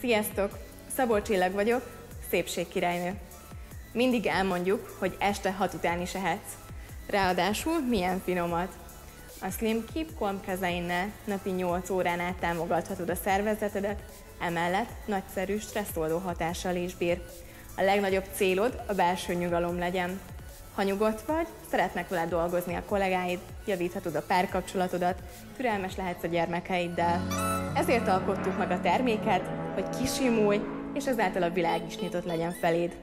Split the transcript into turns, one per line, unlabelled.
Sziasztok! Szabó Csillag vagyok, szépségkirálynő. Mindig elmondjuk, hogy este hat után is ehetsz. Ráadásul milyen finomat. A Slim Keep Calm kazeinnel napi 8 órán át támogathatod a szervezetedet, emellett nagyszerű stresszoldó hatással is bír. A legnagyobb célod a belső nyugalom legyen. Ha nyugodt vagy, szeretnek veled dolgozni a kollégáid, javíthatod a párkapcsolatodat, türelmes lehetsz a gyermekeiddel. Ezért alkottuk meg a terméket, hogy kisimulj, és ezáltal a világ is nyitott legyen feléd.